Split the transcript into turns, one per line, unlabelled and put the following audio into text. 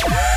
you